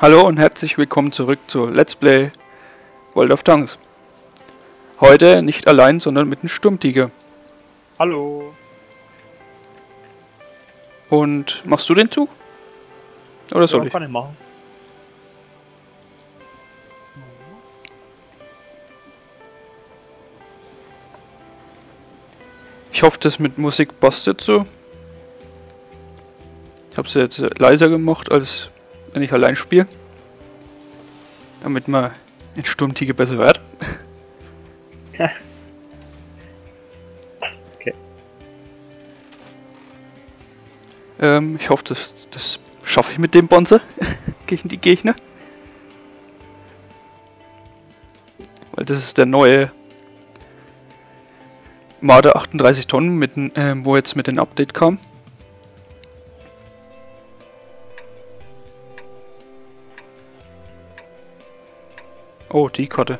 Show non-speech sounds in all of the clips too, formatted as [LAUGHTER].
Hallo und herzlich willkommen zurück zu Let's Play World of Tanks. Heute nicht allein, sondern mit einem Sturmtiger. Hallo. Und machst du den Zug? Oder soll ja, ich? kann ich machen. Ich hoffe, das mit Musik passt jetzt so. Ich habe sie jetzt leiser gemacht, als wenn ich allein spiele. Damit man den Sturmtiger besser hört. [LAUGHS] Okay. Ähm, ich hoffe, das, das schaffe ich mit dem Bonzer [LAUGHS] gegen die Gegner. Weil das ist der neue Marder 38 Tonnen, mit, ähm, wo jetzt mit dem Update kam. Oh, die Karte.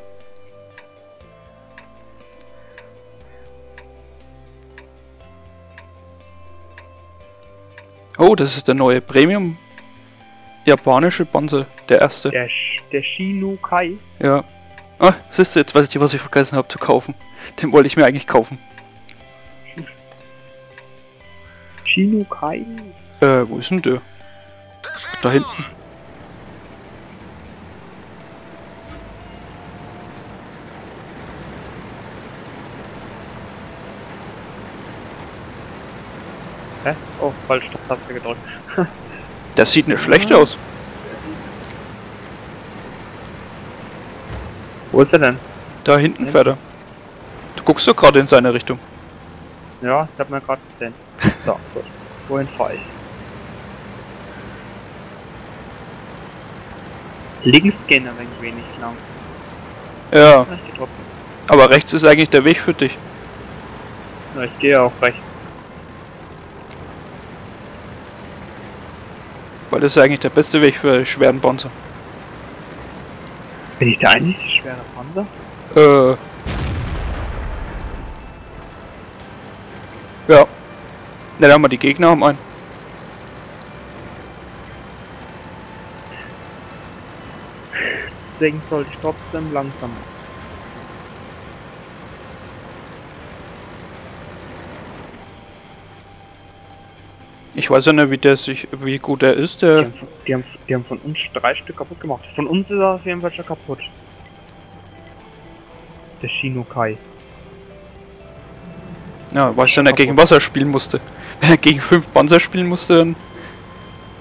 Oh, das ist der neue Premium japanische Panzer, der erste. Der, Sh- der Shinukai. Ja. Ah, siehst du, jetzt weiß ich, was ich vergessen habe zu kaufen. Den wollte ich mir eigentlich kaufen. Shinukai. Äh, wo ist denn der? Da hinten. Hä? Oh, falsch, das du gedrückt. [LAUGHS] Der sieht nicht schlecht aus. Wo ist er denn? Da hinten fährt er. Du guckst doch gerade in seine Richtung. Ja, ich hab mir gerade gesehen. [LAUGHS] So, gut. Wohin fahr ich? Links gehen ein wenig lang. Ja, aber rechts ist eigentlich der Weg für dich. Ja, ich gehe auch rechts. Das ist eigentlich der beste Weg für schweren Panzer. Bin ich der einzige schwere Panzer? Äh. Ja. Ne, dann haben wir die Gegner haben einen. Deswegen sollte ich trotzdem langsam. Ich weiß ja nicht, wie der sich, wie gut er ist, Die der. haben, von- die, haben, die haben von uns drei Stück kaputt gemacht. Von uns ist er auf jeden Fall schon kaputt. Der Shinukai. Ja, weiß ja nicht, gegen was er spielen musste. [LAUGHS] Wenn er gegen fünf Panzer spielen musste, dann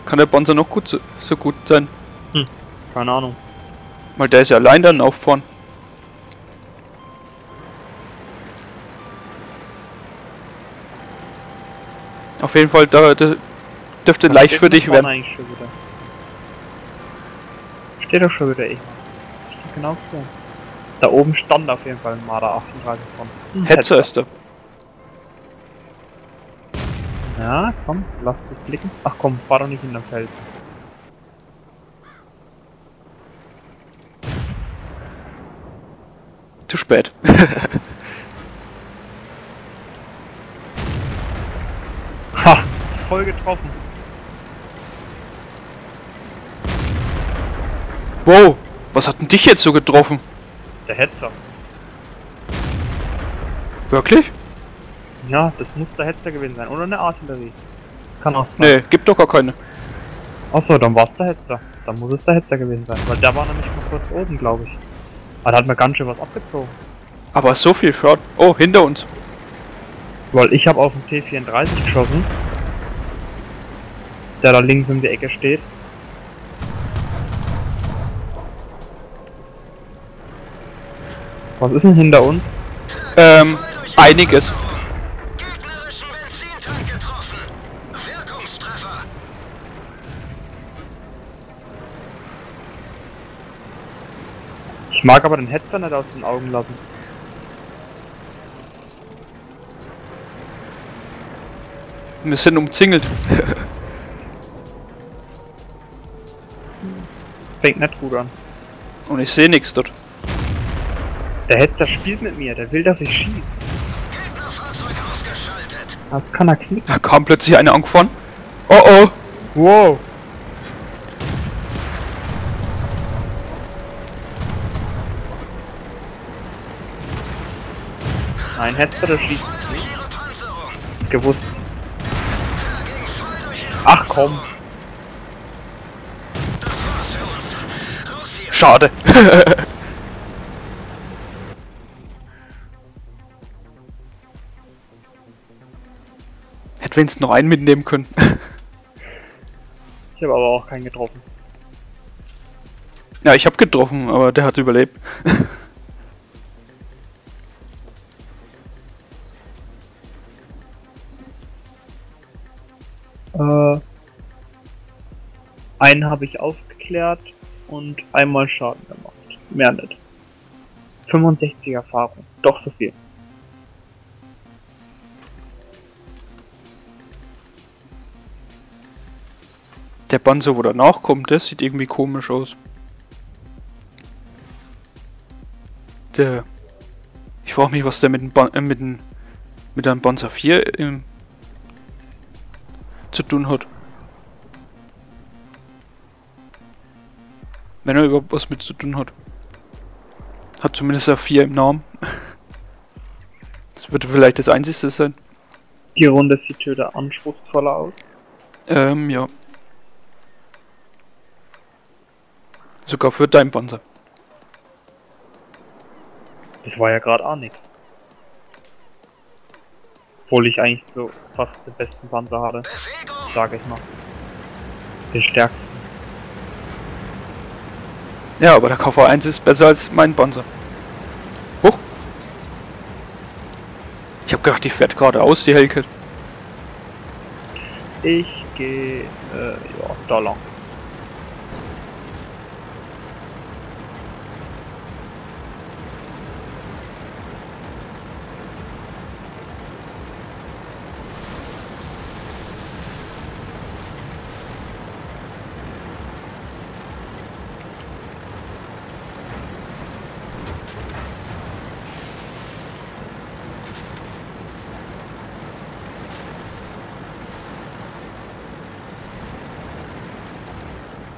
kann der Panzer noch gut so, so gut sein. Keine Ahnung. Weil der ist ja allein dann auch vorn. Auf jeden Fall, da, da dürfte Was leicht für dich werden. Steht doch schon wieder ich. Steht genau so. Da oben stand auf jeden Fall ein Marder 38 von. Ein Hetzer ist er. Ja, komm, lass das blicken. Ach komm, fahr doch nicht in den Feld. Zu spät. [LAUGHS] Voll getroffen. Wow, was hat denn dich jetzt so getroffen? Der Hetzer. Wirklich? Ja, das muss der Hetzer gewesen sein. Oder eine Artillerie. Kann auch sein. Nee, gibt doch gar keine. Achso, dann war's der Hetzer. Dann muss es der Hetzer gewesen sein. Weil der war nämlich mal kurz oben, glaube ich. Aber da hat mir ganz schön was abgezogen. Aber so viel Schaden. Oh, hinter uns. Weil ich habe auf den T34 geschossen. Der da links um die Ecke steht. Was ist denn hinter uns? Ähm, einiges. Ich mag aber den Hetzer nicht aus den Augen lassen. Wir sind umzingelt. [LAUGHS] fängt nicht gut an. Und ich sehe nichts dort. Der Hetzer spielt mit mir, der will, dass ich schieße. Das kann er knicken. Da kam plötzlich eine angefahren. Oh oh! Wow! Nein, Hetzer, der schießt nicht. Gewusst. Ach komm! Schade. Hätte wenigstens noch einen mitnehmen können. Ich habe aber auch keinen getroffen. ja, ich habe getroffen, aber der hat überlebt. Äh, einen habe ich aufgeklärt und einmal Schaden gemacht. Mehr nicht. 65 Erfahrung. Doch so viel. Der Panzer, wo danach kommt, der sieht irgendwie komisch aus. Der. Ich frage mich, was der mit dem, Ban äh, mit dem mit einem Panzer 4 im, zu tun hat. Wenn er überhaupt was mit zu tun hat. Hat zumindest ein 4 im Namen. [LAUGHS] Das wird vielleicht das einzigste sein. Die Runde sieht wieder anspruchsvoller aus. Ähm, ja. Sogar für dein Panzer. Das war ja gerade auch nichts. Obwohl ich eigentlich so fast den besten Panzer hatte, sage ich mal. Den stärksten. Ja, aber der KV1 ist besser als mein Panzer. Huch! Ich hab gedacht, die fährt gerade aus, die Helke. Ich gehe, äh, ja, da lang.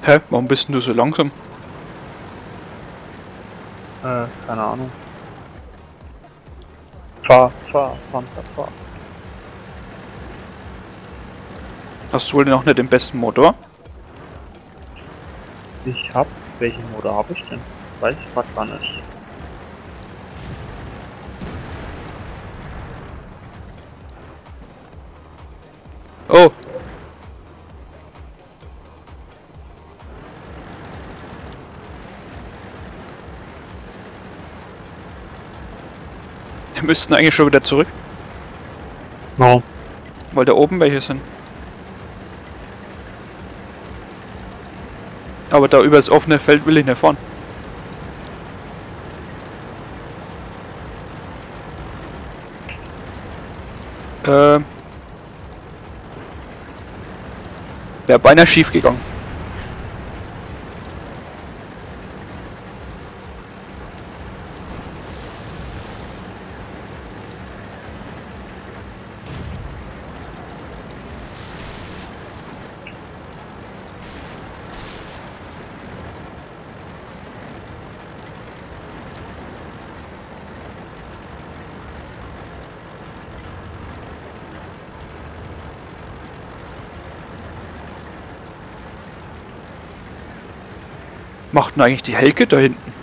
Hä? Warum bist denn du so langsam? Äh, keine Ahnung. Fahr, fahr, Panzer, fahr. Hast du wohl noch nicht den besten Motor? Ich hab, welchen Motor habe ich denn? Weiß ich grad gar nicht. Oh! Wir müssten eigentlich schon wieder zurück, No. weil da oben welche sind. Aber da über das offene Feld will ich nicht fahren. Ähm. Wäre beinahe schief gegangen. Macht denn eigentlich die Helke da hinten?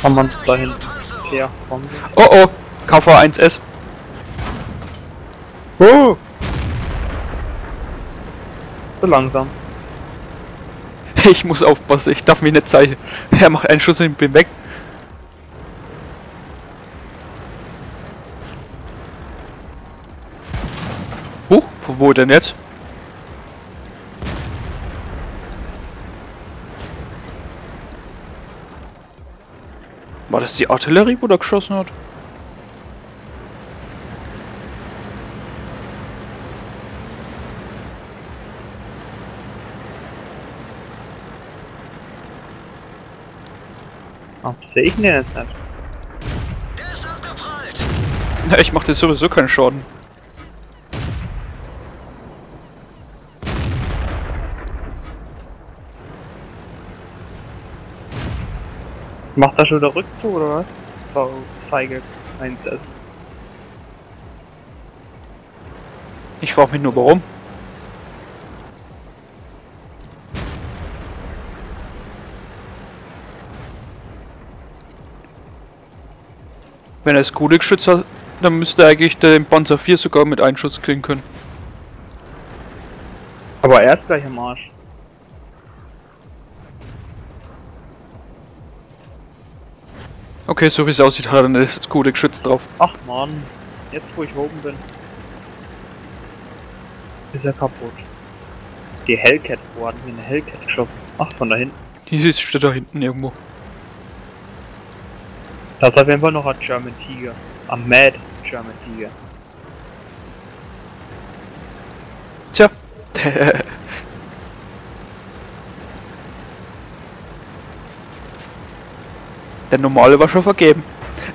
Kann man voll da durch ihre hinten Panzerung. her kommen? oh, oh, KV1S. Oh! Zu langsam. [LAUGHS] Ich muss aufpassen, ich darf mich nicht zeigen. [LAUGHS] Er macht einen Schuss und ich bin weg. Huch, wo denn jetzt? War das die Artillerie, wo der geschossen hat? Ach, sehe ich nicht. Der ist abgeprallt. Ja, ich mach dir sowieso keinen Schaden. Macht er schon der Rückzug oder was? Frau Feige 1S. Ich frage mich nur warum. Wenn er das gute Geschütz hat, dann müsste er eigentlich den Panzer 4 sogar mit Einschuss kriegen können. Aber er ist gleich am Arsch. Okay, so wie es aussieht, hat er das gute Geschütz drauf. Ach man, jetzt wo ich oben bin, ist er kaputt. Die Hellcat, wo hatten wir eine Hellcat geschossen? Ach, von da hinten. Die steht da hinten irgendwo. Das ist auf jeden Fall noch ein German Tiger. Am Mad German Tiger. Tja. [LAUGHS] Der normale war schon vergeben. [LAUGHS]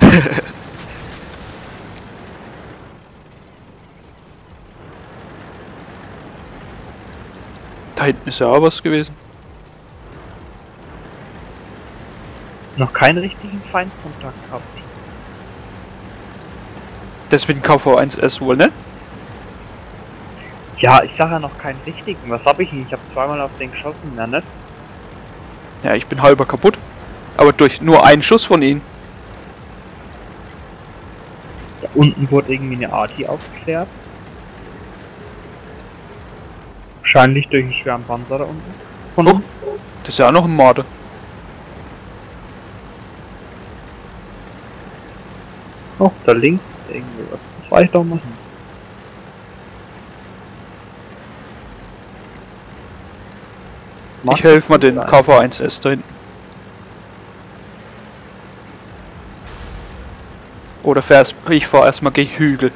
da hinten ist ja auch was gewesen. Noch keinen richtigen Feindkontakt gehabt. Das mit dem KV1S wohl, ne? Ja, ich sag ja noch keinen richtigen. Was hab ich denn? Ich habe zweimal auf den geschossen, ja nicht? Ja, ich bin halber kaputt. Aber durch nur einen Schuss von ihnen. Da unten wurde irgendwie eine Arti aufgeklärt. Wahrscheinlich durch einen schweren Panzer da unten. Von Oh. Das ist ja auch noch ein Morde. Oh, da links ist irgendwie was. Das war ich doch mal. Ich helfe mal den KV1S da hinten. Oder fährst, ich fahr erstmal gegen Hügel.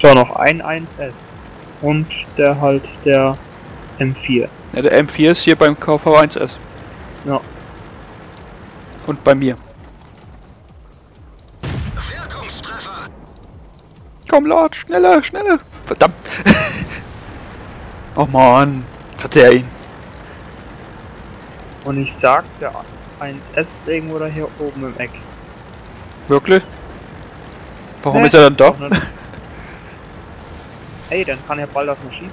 So, noch ein 1S. Und der halt der M4. Ja, der M4 ist hier beim KV1S. Ja. Und bei mir. Wirkungstreffer. Komm, Lord, schneller, schneller. Verdammt. [LAUGHS] oh man, jetzt hat er ihn. Und ich sag, der 1S ist irgendwo da hier oben im Eck. Wirklich? Warum Nee, ist er dann da? Ey, dann kann er bald auf mich schießen.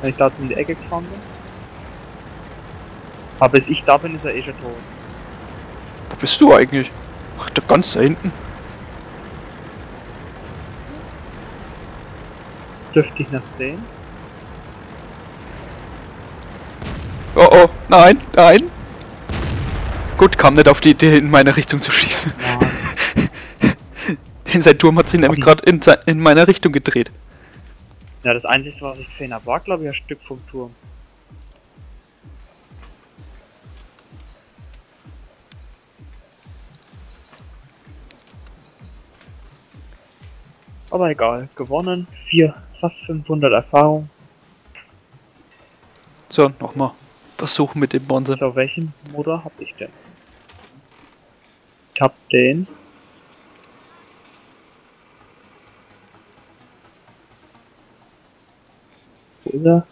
Wenn ich da in die Ecke gefahren bin. Aber bis ich da bin, ist er eh schon tot. Wo bist du eigentlich? Ach, da ganz da hinten. Dürfte ich noch sehen? Oh oh, nein, nein. Gut, kam nicht auf die Idee, in meine Richtung zu schießen. [LAUGHS] Denn sein Turm hat sich nämlich gerade in, in meine Richtung gedreht. ja, das Einzige, was ich gesehen habe, war glaube ich ein Stück vom Turm. Aber egal, gewonnen, 4, fast 500 Erfahrung. So, nochmal. Versuchen mit dem Bonze. So, welchen Motor hab ich denn? Ich hab den. Wo ist er?